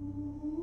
Música